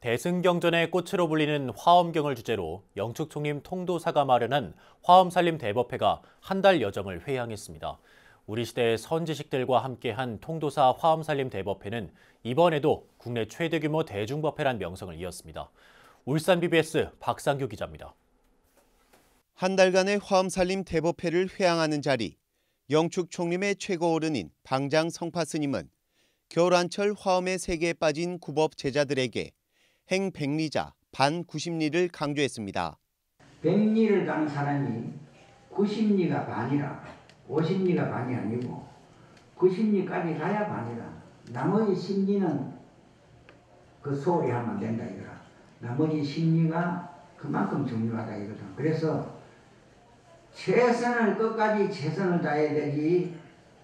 대승경전의 꽃으로 불리는 화엄경을 주제로 영축 총림 통도사가 마련한 화엄살림 대법회가 한 달 여정을 회항했습니다. 우리 시대의 선지식들과 함께한 통도사 화엄살림 대법회는 이번에도 국내 최대 규모 대중법회란 명성을 이었습니다. 울산 BBS 박상규 기자입니다. 한 달간의 화엄살림 대법회를 회항하는 자리, 영축 총림의 최고 어른인 방장 성파 스님은 겨울한철 화엄의 세계에 빠진 구법 제자들에게 행 백리자 반구십리를 강조했습니다. 백리를 가는 사람이 구십리가 반이라 오십리가 반이 아니고 구십리까지 가야 반이라 나머지 십리는 그 소홀히 하면 안 된다 이거라 나머지 십리가 그만큼 중요하다 이거다 그래서 최선을 끝까지 최선을 다해야 되지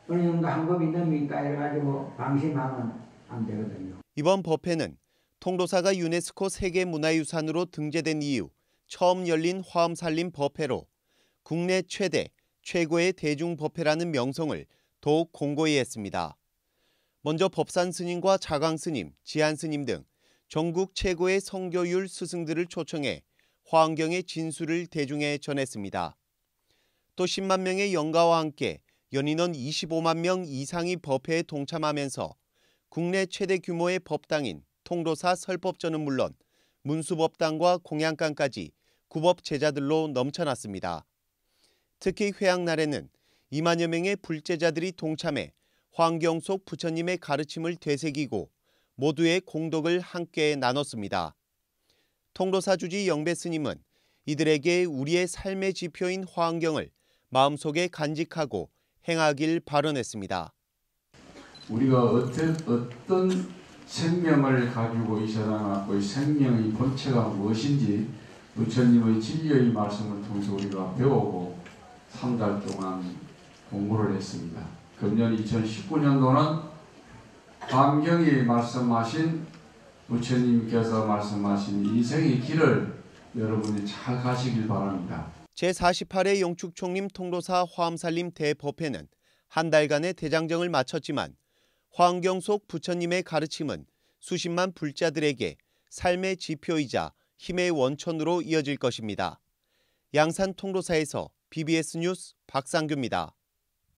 어느 정도 한 겁이 넘으니까 이래가지고 방심하면 안 되거든요. 이번 법회는 통도사가 유네스코 세계문화유산으로 등재된 이후 처음 열린 화엄살림 법회로 국내 최대, 최고의 대중법회라는 명성을 더욱 공고히 했습니다. 먼저 법산 스님과 자강 스님, 지한 스님 등 전국 최고의 성교율 스승들을 초청해 화엄경의 진수를 대중에 전했습니다. 또 10만 명의 영가와 함께 연인원 25만 명 이상이 법회에 동참하면서 국내 최대 규모의 법당인 통도사 설법전은 물론 문수법당과 공양간까지 구법 제자들로 넘쳐났습니다. 특히 회양날에는 2만여 명의 불제자들이 동참해 환경 속 부처님의 가르침을 되새기고 모두의 공덕을 함께 나눴습니다. 통도사 주지 영배 스님은 이들에게 우리의 삶의 지표인 화환경을 마음속에 간직하고 행하길 발언했습니다. 우리가 어떤 어떤 생명을 가지고 이 세상에 왔고 이 생명의 본체가 무엇인지 부처님의 진리의 말씀을 통해서 우리가 배우고 3달 동안 공부를 했습니다. 금년 2019년도는 광경이 말씀하신 부처님께서 말씀하신 인생의 길을 여러분이 잘 가시길 바랍니다. 제48회 영축총림 통도사 화엄살림 대법회는 한 달간의 대장정을 마쳤지만 화환경 속 부처님의 가르침은 수십만 불자들에게 삶의 지표이자 힘의 원천으로 이어질 것입니다. 양산 통로사에서 BBS 뉴스 박상규입니다.